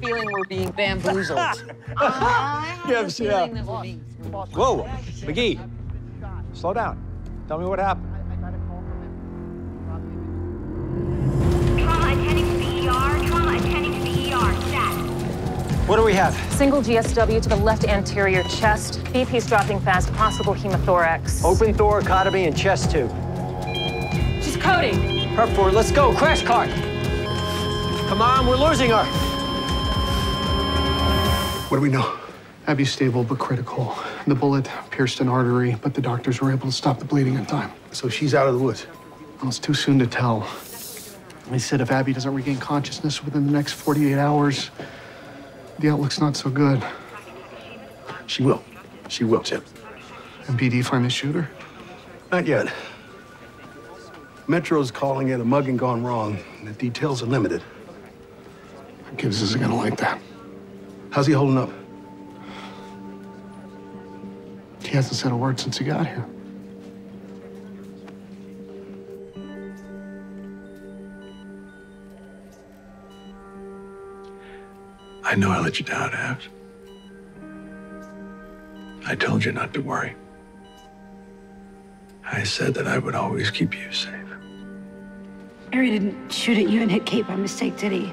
we're being bamboozled. Gibbs, yeah. Whoa, McGee, slow down. Tell me what happened. Trauma attending to the ER. Trauma attending to the ER. Stat. What do we have? Single GSW to the left anterior chest. BP's dropping fast. Possible hemothorax. Open thoracotomy and chest tube. She's coding. Prep for it. Let's go. Crash cart. Come on, we're losing her. What do we know? Abby's stable but critical. The bullet pierced an artery, but the doctors were able to stop the bleeding in time. So she's out of the woods. Well, it's too soon to tell. They said if Abby doesn't regain consciousness within the next 48 hours, the outlook's not so good. She will. She will, Chip. And MPD find the shooter? Not yet. Metro's calling it a mugging gone wrong. and The details are limited. Gibbs isn't gonna like that. How's he holding up? He hasn't said a word since he got here. I know I let you down, Abs. I told you not to worry. I said that I would always keep you safe. Ari didn't shoot at you and hit Kate by mistake, did he?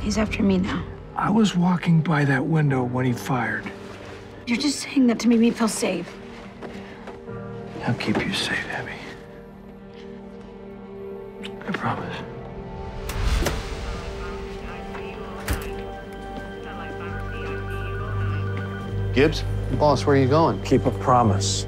He's after me now. I was walking by that window when he fired. You're just saying that to make me feel safe. I'll keep you safe, Abby. I promise. Gibbs? Boss, where are you going? Keep a promise.